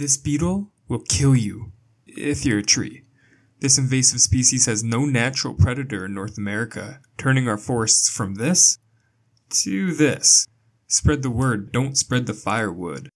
This beetle will kill you if you're a tree. This invasive species has no natural predator in North America, turning our forests from this to this. Spread the word, don't spread the firewood.